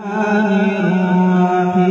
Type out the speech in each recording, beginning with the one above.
الرحيم.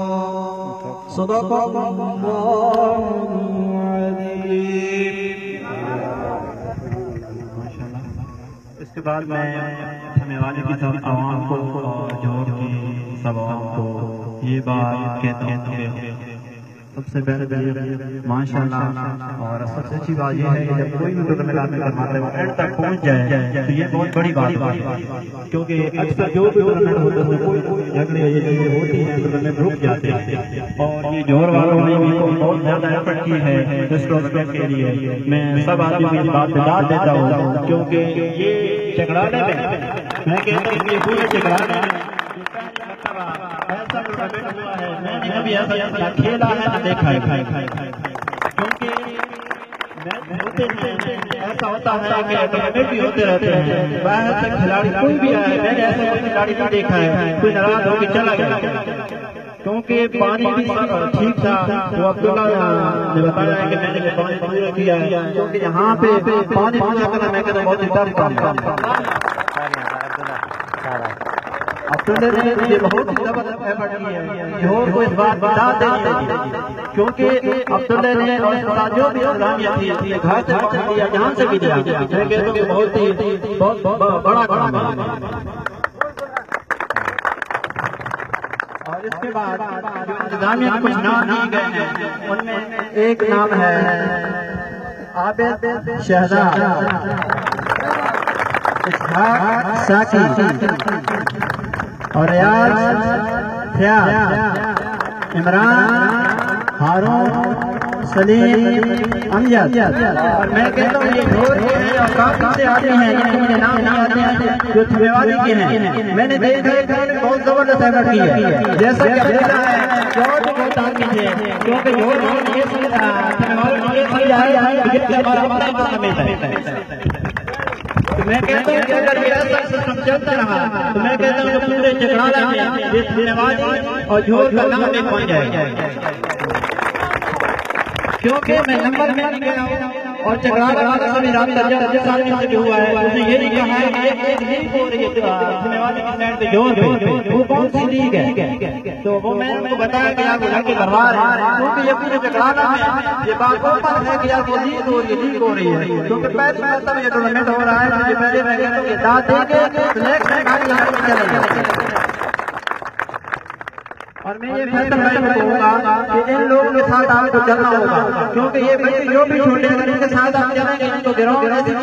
صدق اللہ العظیم اس کے بعد میں ہمیں والے کی سب عوام کو اور جو کی سب عوام کو یہ بات کہتا ہوں کہ سب سے پہلے ماشاء اللہ اور سب سے اچھی بات یہ ہے کہ جب کوئی بھی ٹورنامنٹ آدمی کرواتا ہے وہ اینڈ تک پہنچ جائے تو یہ بہت بڑی بات ہے۔ کیونکہ اکثر جو بھی ٹورنامنٹ ہوتا ہے کوئی کوئی جھگڑے یہ چیزیں ہوتی ہیں ٹورنامنٹ رک جاتے ہیں۔ اور یہ جوہر والوں نے بھی بہت زیادہ ایفرٹ کی ہے اس ٹورنامنٹ کے لیے۔ میں سب آدمی کو یہ بات بتا دیتا ہوں، کیونکہ یہ چکرانے میں میں کہتا ہوں کہ یہ پورے چکرانے میں میں نے بھی ایسا کھیلا ہے نہ دیکھا ہے کیونکہ ایسا ہوتا ہے کہ بھی ہوتے رہتے ہیں باہر سے کھلاڑی کوئی بھی آئے میں نے ایسا کھلاڑی نہیں دیکھا ہے کوئی ناراض ہو کے چلا گیا کیونکہ پانی بھی ٹھیک تھا وہ عبداللہ نے بتایا کہ میں نے پانی پورا کیا ہے کیونکہ یہاں پہ پانی پورا کرنا میں کہتا ہوں بہت ڈر کام عبداللہ نے مجھے بہت ہی زبردست ایفرٹ کی ہے۔ جوہر کو اس بات بتا دیں کیونکہ عبداللہ نے اور اس کا جو بھی انتظامیہ تھی اپنے گھر سے پکڑ لیا جہاں سے بھی دیا میں کہتا ہوں کہ بہت ہی بہت بڑا کام ہے۔ اور اس کے بعد جو انتظامیہ کچھ نام دیے گئے ہیں، ان میں ایک نام ہے عابد شہزاد۔ اسحاق ساکی اور ریاض فیاض عمران، ہارون، سلیم، امجد۔ اور میں کہتا ہوں، یہ ڈھور کے ہیں اور کافی سے آتے ہیں جن کو مجھے نام نہیں آتے ہیں جو تھویوادی کے ہیں۔ میں نے دیکھا ہے کہ انہوں نے بہت زبردست ایفرٹ کی ہے۔ جیسا کہ عبداللہ ہے جوہر بھی بہت آدمی کیونکہ جوہر بہت یہ سمجھا ہے کہ ہمارا ہمارا ٹورنامنٹ ہے۔ تو میں کہتا ہوں کہ اگر یہ ایسا سسٹم چلتا رہا، تو میں کہتا ہوں کہ پورے چکرالا میں اس تھویوادی اور جوہر کا نام بھی پہنچ جائے گا۔ کیونکہ میں نمبر میں نہیں گیا ہوں۔ اور چکرالا کا سبھی رابطہ جس آدمی سے بھی ہوا ہے۔ اس نے یہ نہیں کہا ہے کہ ایک لیگ ہو رہی ہے سنیوادی کی سائڈ پہ جوہر پہ۔ وہ کون سی لیگ ہے؟ تو وہ میں کو بتایا کہ آپ لڑکے کروا رہے ہیں کیونکہ یہ پورے چکرالا میں یہ بات اوپر ہے کہ آپ یہ لیگ ہو رہی ہے لیگ ہو رہی ہے۔ کیونکہ پہلی مرتبہ یہ ٹورنامنٹ ہو رہا ہے۔ مجھے پہلے میں کہتا ہوں کہ داد دے کے نیکسٹ میں گاڑی یہاں پہ چلے۔ گا اور میں یہ فیصلہ گا کہ ان لوگوں کے ساتھ آپ کو چلنا ہوگا کیونکہ یہ بچے جو بھی چھوٹے ہیں ان کے ساتھ آپ چلیں گے ان کو سے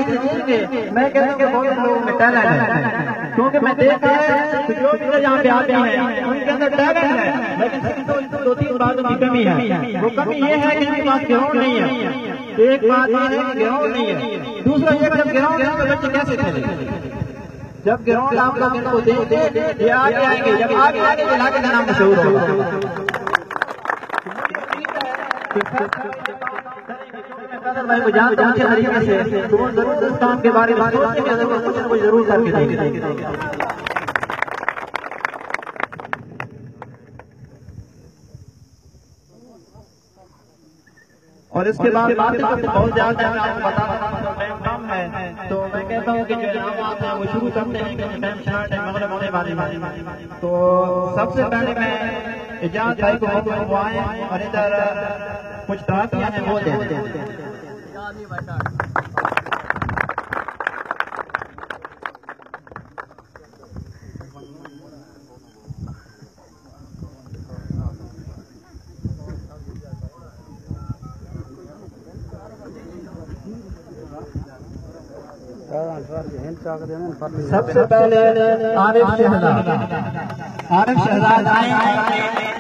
کے میں کہتا ہوں کہ بہت لوگوں میں ٹیلنٹ ہے کیونکہ میں دیکھا ہے جو بھی یہاں پہ آتے ہیں ان کے اندر ٹیلنٹ ہے لیکن دو تین باتوں کی کمی ہے۔ وہ کمی یہ ہے کہ ان کے پاس گراؤنڈ نہیں ہے۔ ایک بات یہ ہے کہ گراؤنڈ نہیں ہے۔ دوسرا یہ کہ گراؤنڈ ہے تو بچے کیسے کھیلیں جب گراؤنڈ آپ لوگ ان کو دیں گے یہ آگے آئیں گے جب آگے آئیں گے تو علاقے کا نام مشہور ہوگا بھائی کو جانتا ہوں طریقے سے تو وہ ضرور اس کام کے بارے میں سوچیں گے ضرور کچھ نہ کچھ ضرور کر کے دیں گے اور اس کے بعد بہت زیادہ ہے۔ کہتا ہوں کہ جو آپ ہیں وہ شروع کرتے ہیں کہ ٹائم شارٹ ہے مغرب ہونے والی تو سب سے پہلے میں اجاز بھائی کو بہت بہت آئے اور ادھر کچھ ٹرافیاں ہیں وہ دے دیں۔ سب سے پہلے عارف شہزاد عارف شہزاد آئیں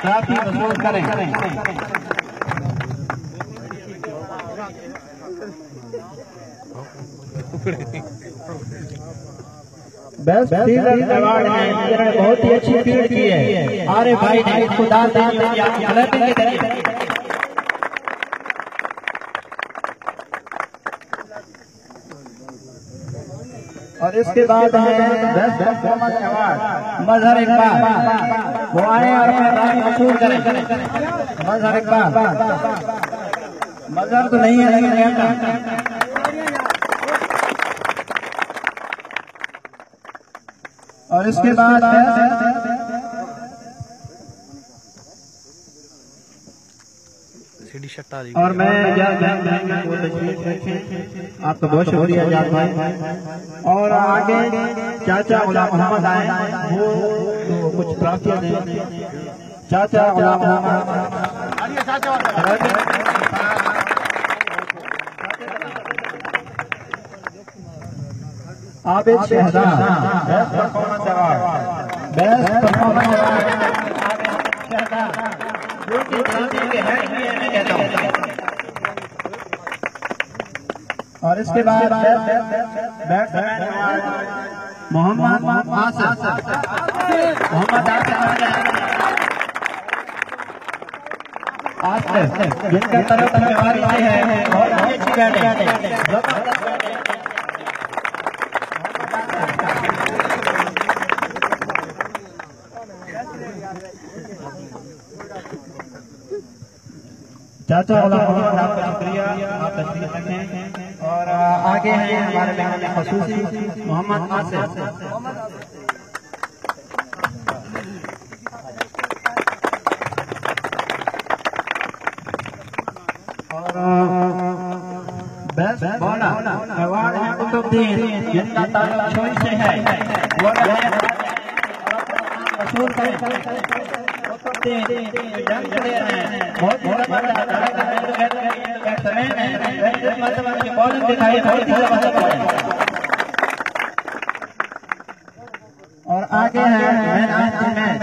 ٹرافی وصول کریں۔ بیسٹ فیلڈر ایوارڈ بہت ہی اچھی فیلڈ کی ہے۔ عارف بھائی نے اس کو دار دار دیا اور اس کے بعد ہے best performance award Mazhar Iqbal. وہ آئے اور اپنا رائے مشہور کریں مظہر اقبال۔ مظہر تو نہیں ہے، لیکن کہتا اور اس کے بعد اور میں آپ کا بہت شکریہ جات بھائی اور آگے چاچا غلام محمد آئے وہ کچھ ٹرافیاں دیں چاچا Ghulam Muhammad Abid Shahzad best performance award best performance award اور اس کے بعد محمد آصف محمد آصف جن کا طرف بیماری سے ہے، اور اچھی بیٹھے۔ چاچا کا شکریہ آپ تشریف رکھیں اور آگے ہیں ہمارے مہمان خصوصی Muhammad Asif. Best bowler award ہے قطب الدین جن کا تعلق شوئی سے ہے۔ وہ مشہور کریں۔ قطب الدین جنگ پلیئر ہیں۔ بہت بڑا بڑا بیٹسمین ہیں مطلب کی بالنگ دکھائی بہت ہی زبردست ہے۔ اور آگے ہے man of the match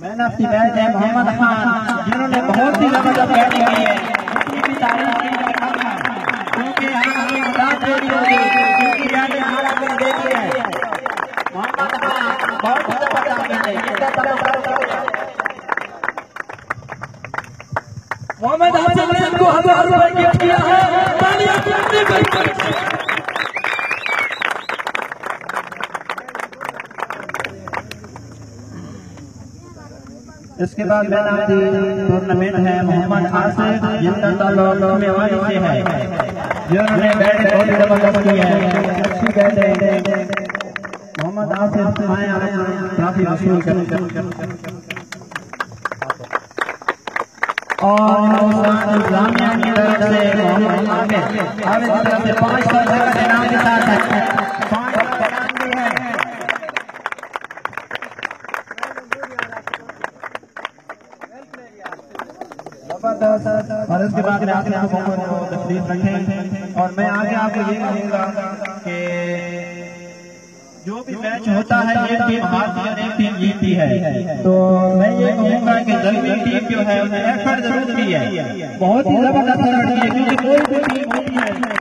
man of the match ہے محمد خان، جنہوں نے بہت ہی زبردست بیٹنگ کی ہے اپنی بھی تعریف کی ہے کیونکہ ہمیں امداد دے دی ہوگی کیونکہ بیٹنگ ہمارا بھی دیکھی ہے محمد خان بہت ہی زبردست بیٹنگ محمد حسن نے کو ہزار روپے گفٹ کیا ہے۔ تالیاں بجنے پر اس کے بعد مین آف دی ٹورنامنٹ ہے۔ محمد آصف جن کا تعلق میوانی سے ہے جنہوں نے بیٹ بہت ہی زبردست کی ہے اچھی بیٹ ہے محمد آصف آئے آئے کافی وصول کریں اور استاد اسلامیہ کی طرف سے محمد عابد عابد کی طرف سے پانچ سو روپے کا انعام کے ساتھ ہے پانچ سو کا بھی ہے اور اس کے بعد میں آگے آپ کو تشریف رکھیں۔ اور میں آگے آپ کو یہ کہوں گا کہ جو بھی میچ ہوتا ہے ایک ٹیم ہارتی اور ایک ٹیم جیتتی ہے تو میں یہ کہوں گا کہ زلمی ٹیم جو ہے انہیں ایفرٹ ضرور کی ہے بہت ہی زبردست ایفرٹ کی ہے کیونکہ کوئی بھی ٹیم ہوتی ہے ہے ہے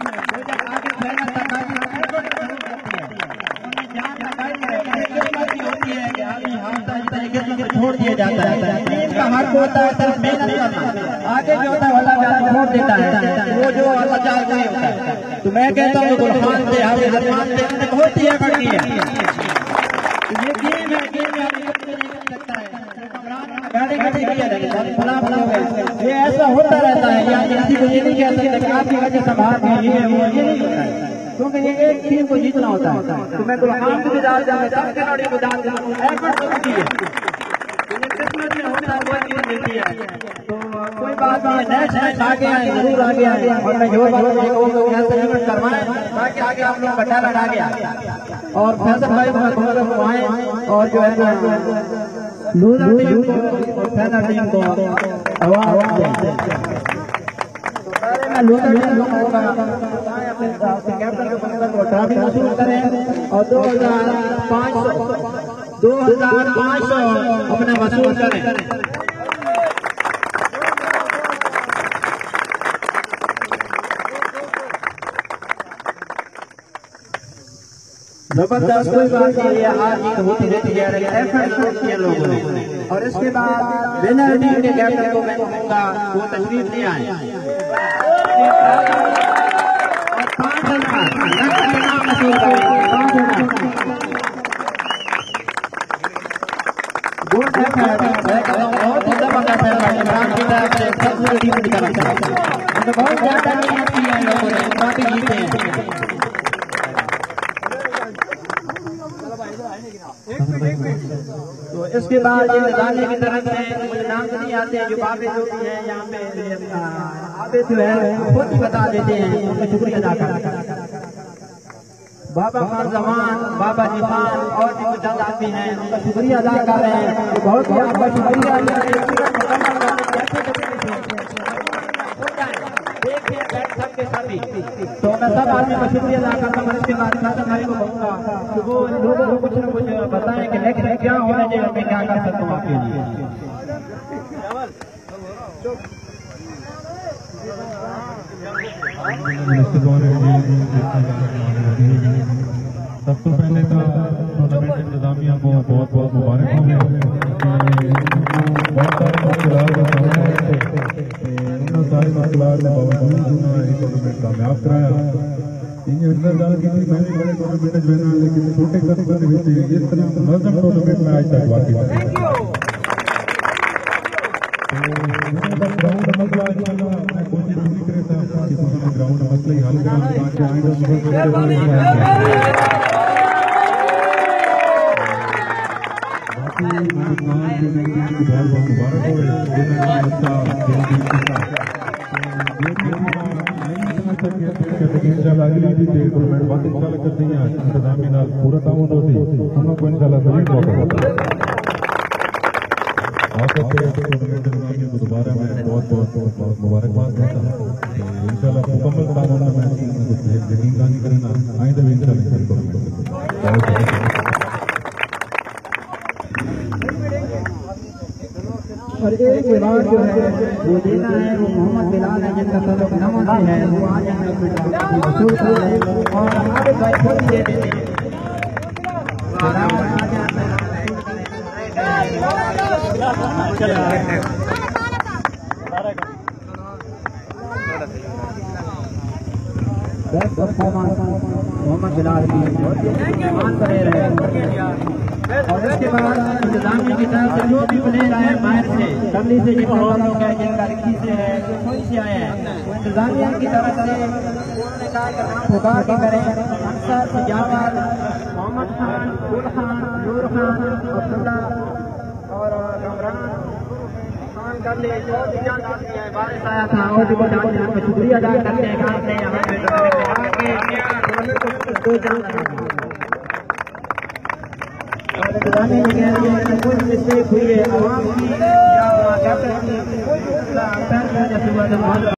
ہے یہ ہوتی ہے کہ ہے اس طریقے سے چھوڑ دیا جاتا ہے ٹیم کا حق ہوتا ہے صرف محنت کرنا آگے جو ہوتا ہے اللہ تعالیٰ چھوڑ دیتا ہے۔ وہ جو اللہ چاہتا ہے ہوتا۔ ہے تو میں کہتا ہوں کہ گلخان سے حافظ ارمان سے نے بہت ہی ایفرٹ کی ہے یہ گیم ہے گیم میں آدمی کچھ نہیں کر سکتا ہے بیٹنگ اچھی کی ہے لیکن بھلا بھلا ہو ایسا ہوتا رہتا ہے یعنی کسی کو یہ نہیں کہہ سکتے کہ آپ کی وجہ سے باہر نہیں ہے وہ یہ نہیں ہوتا ہے۔ کیونکہ یہ ایک ٹیم کو جیتنا ہوتا ہے۔ تو میں گلخان کو بھی ڈال دوں میں سب کھلاڑی کو ڈال دوں ایفرٹ تو ہوتی ہے۔ قسمت میں ہوتا ہے وہ چیز ملتی ہے۔ تو کوئی بات نہیں نیکسٹ میچ آگے آئے ضرور آگے آئے اور میں جو بات کہوں گا یہاں سے کروائیں تاکہ آگے آپ لوگ کا ٹیلنٹ آگے اور فیصل بھائی کو میں کہوں آئیں، اور جو ہے لوزر ٹیم کو اور فیصل ٹیم کو آواز دیں۔ میں کریں۔ اور دو ہزار پانچ سو، دو ہزار پانچ سو اپنے وصول کریں۔ زبردست کوئی بات نہیں ہے آج جیت ہوتی رہتی جا رہی ہے ایفرٹ کیا لوگوں نے۔ اور اس کے بعد ونر ٹیم کے کیپٹن کو میں کہوں گا وہ تشریف نہیں آئے۔ اور پانچ ہزار لکھ کے نام وصول پانچ ہزار گڈ ایفرٹ میں کہتا بہت ہی زبردست ہے۔ عمران کی طرف سے سب سے ٹیم کی طرف سے۔ بہت زیادہ محنت کی ہے۔ لوگوں نے کافی جیتے ہیں۔ اس کے بعد یہ نظانے کی طرف سے مجھے نام نہیں آتے، جو بابے جو بھی ہیں، یہاں پہ آبے جو ہے خود ہی بتا دیتے ہیں ان کا شکریہ ادا کر بابا خان زمان، بابا جی خان اور بھی کچھ چند آدمی ہیں ان کا شکریہ ادا کر رہے ہیں۔ بہت ہی آپ کا شکریہ۔ تو میں سب آدمی کا شکریہ ادا کرتا ہوں اس کے بعد خاصا بھائی کو کہوں گا کہ وہ لوگوں کو کچھ نہ کچھ بتائیں کہ نیکسٹ کیا ہونا چاہیے میں کیا کر سکتا ہوں آپ کے لیے سب تو پہلے تو ٹورنامنٹ انتظامیہ کو بہت بہت اندر بڑے ٹورنامنٹ میں رہا لیکن چھوٹے قصبے کے وچ اس طرح منظم ٹورنامنٹ میں آج تک واقعی گراؤنڈ مسئلہ انشاءاللہ میں کوشش پوری کرتا ہوں کہ تم گراؤنڈ مسئلہ ہی حل کرنا تاکہ آئندہ مقابلے باقی مہمان جو میں ان کی بہت بہت مبارک ہو ٹورنامنٹ بند انشاءاللہ ہیں، انتظامی نال پورا تعاون ہوتی ہم کو انشاءاللہ ضرور موقع ہوتا ہے آپ کو ٹورنامنٹ انتظامیہ کو دوبارہ میں بہت بہت بہت مبارکباد دیتا ہوں۔ انشاءاللہ مکمل تعاون میں یقین گانی کرنا، آئندہ بھی انشاءاللہ ٹورنامنٹ بہت بہت اور ایک ایوارڈ جو ہے، وہ دینا ہے، وہ محمد بلال ہے، جن کا تعلق نمن سے ہے، وہ آ جائیں اپنے ٹرافی وصول کر لیں اور ہمارے بھائی خود ہی دے دیتے ہیں۔ محمد بلال کی بہت ہی کرے رہے اور اس کے بعد انتظامیہ کی طرف سے جو بھی پلیئر آئے باہر سے کملی سے جتنے اور لوگ ہیں جن کا رکھی سے ہے، جو کوئی سے آئے ہیں وہ انتظامیہ کی طرف سے انہوں نے کریں انصر سجاوت محمد خان گل خان، نور خان، عبداللہ اور کمران بارش آیا تھا اور بھی کچھ کا شکریہ ادا کرتے ہیں کہ میں کہہ رہی ہے کہ کوئی مسٹیک ہوئی ہے عوام کی یا کیپٹن کی کوئی بھی